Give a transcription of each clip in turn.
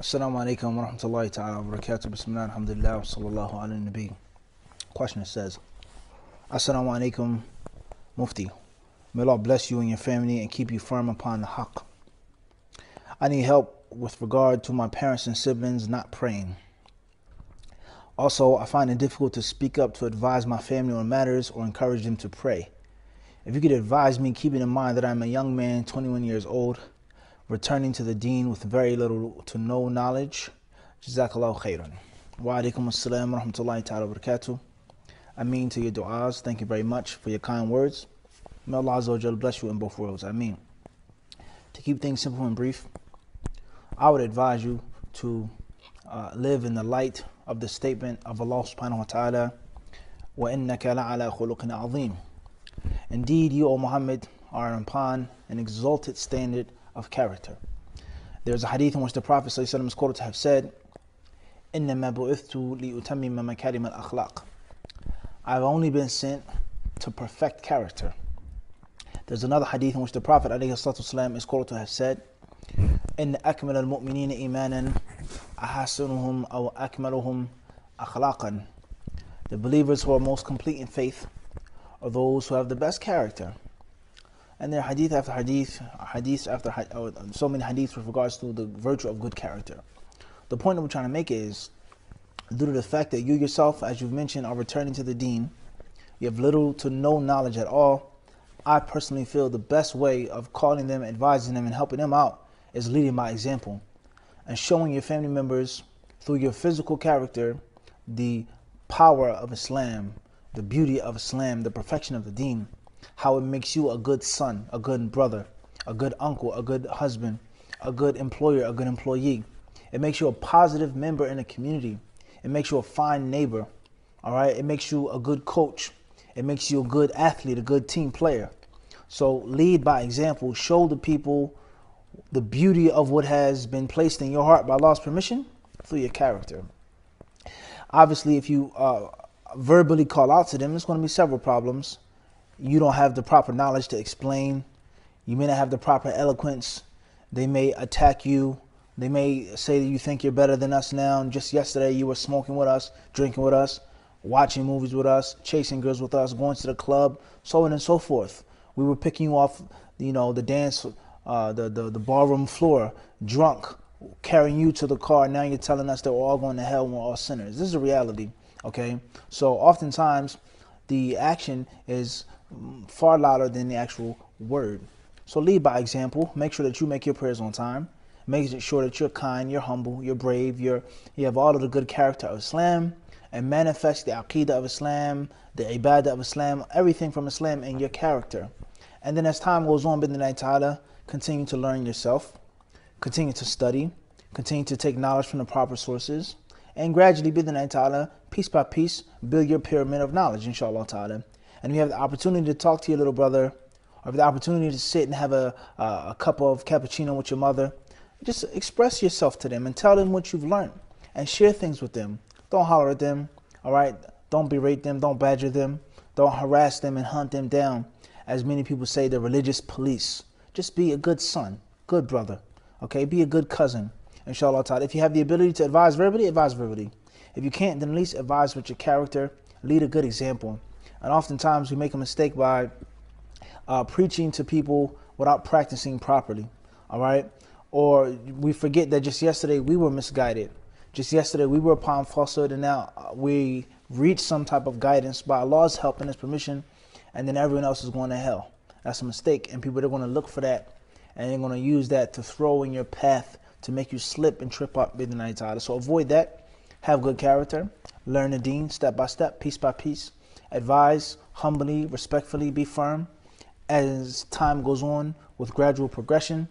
Assalamu alaikum wa rahmatullahi ta'ala wa barakatuh. Bismillah, alhamdulillah, wa sallallahu ala nabi. Question says, Assalamu alaikum, Mufti. May Allah bless you and your family and keep you firm upon the haqq. I need help with regard to my parents and siblings not praying. Also, I find it difficult to speak up to advise my family on matters or encourage them to pray. If you could advise me, keeping in mind that I'm a young man, 21 years old, returning to the deen with very little to no knowledge. Jazakallah khairan. Wa alaikum assalam wa rahmatullahi ta'ala wa barakatuh. Ameen to your du'as. Thank you very much for your kind words. May Allah Azza bless you in both worlds. I mean, to keep things simple and brief, I would advise you to uh, live in the light of the statement of Allah subhanahu wa ta'ala, وَإِنَّكَ لَعَلَى خُلُقٍ alim. Indeed, you, O Muhammad, are upon an exalted standard of character. There's a hadith in which the Prophet ﷺ is quoted to have said, إِنَّمَا بُعِثْتُ لِأُتَمِّمَ مَكَارِمَ الْأَخْلَاقِ I've only been sent to perfect character. There's another hadith in which the Prophet ﷺ is quoted to have said, إن أكمل المؤمنين إيمانا أحسنهم أو أكملهم أخلاقا The believers who are most complete in faith are those who have the best character. And there hadith after hadith, hadith after hadith, oh, so many hadiths with regards to the virtue of good character. The point that we're trying to make is due to the fact that you yourself, as you've mentioned, are returning to the deen, you have little to no knowledge at all. I personally feel the best way of calling them, advising them, and helping them out is leading by example and showing your family members through your physical character the power of Islam, the beauty of Islam, the perfection of the deen how it makes you a good son, a good brother, a good uncle, a good husband, a good employer, a good employee. It makes you a positive member in a community. It makes you a fine neighbor. All right. It makes you a good coach. It makes you a good athlete, a good team player. So lead by example. Show the people the beauty of what has been placed in your heart by Allah's permission through your character. Obviously, if you uh, verbally call out to them, there's going to be several problems you don't have the proper knowledge to explain. You may not have the proper eloquence. They may attack you. They may say that you think you're better than us now. And just yesterday, you were smoking with us, drinking with us, watching movies with us, chasing girls with us, going to the club, so on and so forth. We were picking you off, you know, the dance, uh, the, the the barroom floor, drunk, carrying you to the car. Now you're telling us that we're all going to hell and we're all sinners. This is a reality, okay? So oftentimes, the action is far louder than the actual word. So lead by example. Make sure that you make your prayers on time. Make sure that you're kind, you're humble, you're brave, you're you have all of the good character of Islam and manifest the aqidah of Islam, the ibadah of Islam, everything from Islam in your character. And then as time goes on, bidnillah ta'ala, continue to learn yourself, continue to study, continue to take knowledge from the proper sources, and gradually, bidnillah ta'ala, piece by piece, build your pyramid of knowledge, inshallah ta'ala and you have the opportunity to talk to your little brother, or the opportunity to sit and have a, a, a cup of cappuccino with your mother, just express yourself to them and tell them what you've learned and share things with them. Don't holler at them, all right? Don't berate them, don't badger them, don't harass them and hunt them down. As many people say, the religious police. Just be a good son, good brother, okay? Be a good cousin, inshallah ta'ala. If you have the ability to advise verbally, advise verbally. If you can't, then at least advise with your character, lead a good example. And oftentimes we make a mistake by uh, preaching to people without practicing properly. All right. Or we forget that just yesterday we were misguided. Just yesterday we were upon falsehood and now uh, we reach some type of guidance by Allah's help and His permission, and then everyone else is going to hell. That's a mistake. And people are going to look for that and they're going to use that to throw in your path to make you slip and trip up the night. So avoid that. Have good character. Learn the deen step by step, piece by piece advise humbly, respectfully, be firm. As time goes on with gradual progression,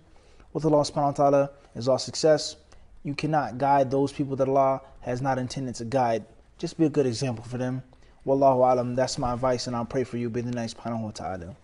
with Allah subhanahu wa ta'ala is our success. You cannot guide those people that Allah has not intended to guide. Just be a good example for them. Wallahu alam, that's my advice, and I'll pray for you. Be the nice subhanahu wa ta'ala.